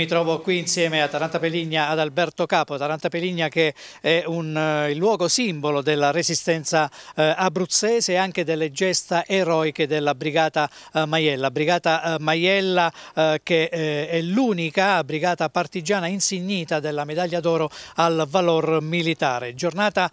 Mi trovo qui insieme a Taranta Peligna ad Alberto Capo, Taranta Peligna che è un, uh, il luogo simbolo della resistenza uh, abruzzese e anche delle gesta eroiche della Brigata uh, Maiella. Brigata Maiella che è l'unica brigata partigiana insignita della medaglia d'oro al valor militare. Giornata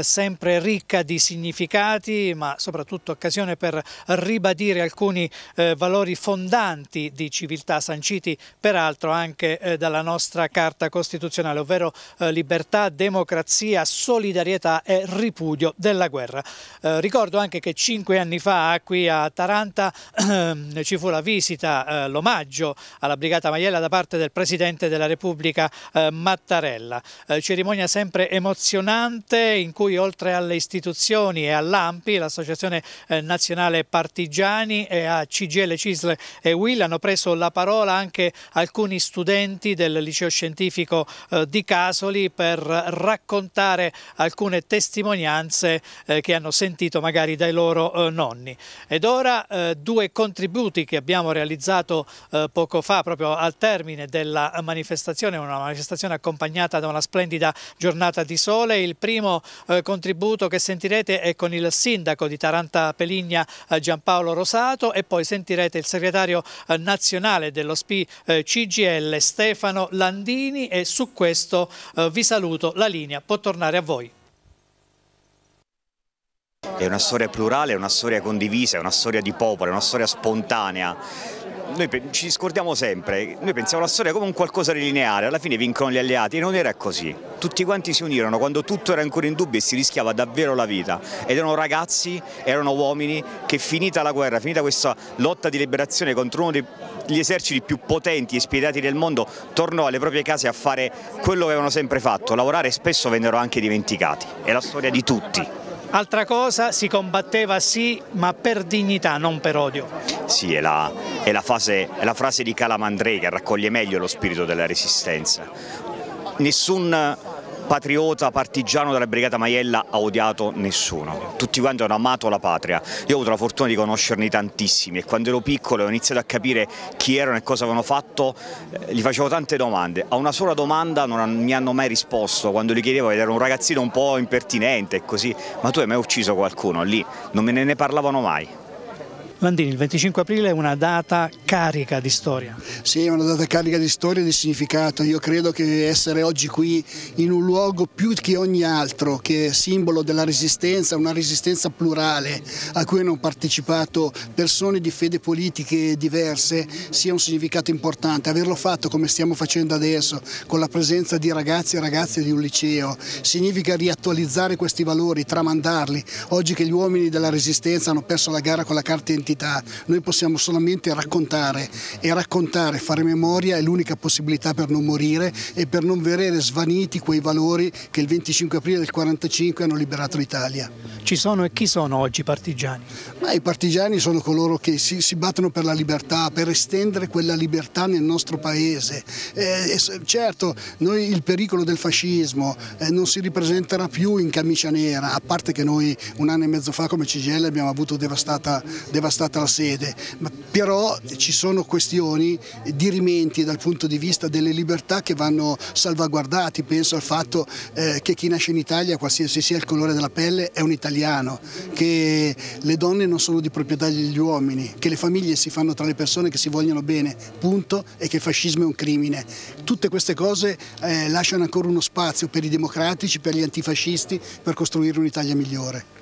sempre ricca di significati ma soprattutto occasione per ribadire alcuni valori fondanti di civiltà sanciti peraltro anche eh, dalla nostra Carta Costituzionale, ovvero eh, libertà, democrazia, solidarietà e ripudio della guerra. Eh, ricordo anche che cinque anni fa qui a Taranta ehm, ci fu la visita, l'omaggio alla Brigata Maiella da parte del Presidente della Repubblica Mattarella. cerimonia sempre emozionante in cui oltre alle istituzioni e all'AMPI, l'Associazione Nazionale Partigiani e a CGL, CISL e WIL hanno preso la parola anche alcuni studenti del liceo scientifico eh, di Casoli per raccontare alcune testimonianze eh, che hanno sentito magari dai loro eh, nonni. Ed ora due contributi che abbiamo realizzato poco fa proprio al termine della manifestazione, una manifestazione accompagnata da una splendida giornata di sole. Il primo contributo che sentirete è con il sindaco di Taranta Peligna Giampaolo Rosato e poi sentirete il segretario nazionale dello SPI CGL Stefano Landini e su questo eh, vi saluto, la linea può tornare a voi. È una storia plurale, è una storia condivisa, è una storia di popolo, è una storia spontanea noi ci scordiamo sempre, noi pensiamo alla storia come un qualcosa di lineare, alla fine vincono gli alleati e non era così. Tutti quanti si unirono quando tutto era ancora in dubbio e si rischiava davvero la vita ed erano ragazzi, erano uomini che finita la guerra, finita questa lotta di liberazione contro uno degli eserciti più potenti e spietati del mondo, tornò alle proprie case a fare quello che avevano sempre fatto, lavorare e spesso vennero anche dimenticati. È la storia di tutti. Altra cosa, si combatteva sì, ma per dignità, non per odio. Sì, è la, è la, fase, è la frase di Calamandrei che raccoglie meglio lo spirito della resistenza. Nessun patriota partigiano della Brigata Maiella ha odiato nessuno, tutti quanti hanno amato la patria, io ho avuto la fortuna di conoscerne tantissimi e quando ero piccolo ho iniziato a capire chi erano e cosa avevano fatto, eh, gli facevo tante domande, a una sola domanda non mi hanno mai risposto, quando gli chiedevo ed ero un ragazzino un po' impertinente e così, ma tu hai mai ucciso qualcuno? Lì non me ne parlavano mai. Landini, il 25 aprile è una data carica di storia. Sì, è una data carica di storia e di significato. Io credo che essere oggi qui in un luogo più che ogni altro, che è simbolo della resistenza, una resistenza plurale a cui hanno partecipato persone di fede politiche diverse, sia un significato importante. Averlo fatto come stiamo facendo adesso, con la presenza di ragazzi e ragazze di un liceo, significa riattualizzare questi valori, tramandarli. Oggi che gli uomini della resistenza hanno perso la gara con la carta identità identità, noi possiamo solamente raccontare e raccontare, fare memoria è l'unica possibilità per non morire e per non vedere svaniti quei valori che il 25 aprile del 1945 hanno liberato l'Italia. Ci sono e chi sono oggi i partigiani? Ma I partigiani sono coloro che si, si, battono per la libertà, per estendere quella libertà nel nostro paese. Eh, certo, noi il pericolo del fascismo eh, non si ripresenterà più in camicia nera, a parte che noi un anno e mezzo fa come CGL abbiamo avuto devastata, devastata stata la sede, ma però ci sono questioni dirimenti dal punto di vista delle libertà che vanno salvaguardati, penso al fatto eh, che chi nasce in Italia, qualsiasi sia il colore della pelle, è un italiano, che le donne non sono di proprietà degli uomini, che le famiglie si fanno tra le persone che si vogliono bene, punto, e che il fascismo è un crimine. Tutte queste cose eh, lasciano ancora uno spazio per i democratici, per gli antifascisti, per costruire un'Italia migliore.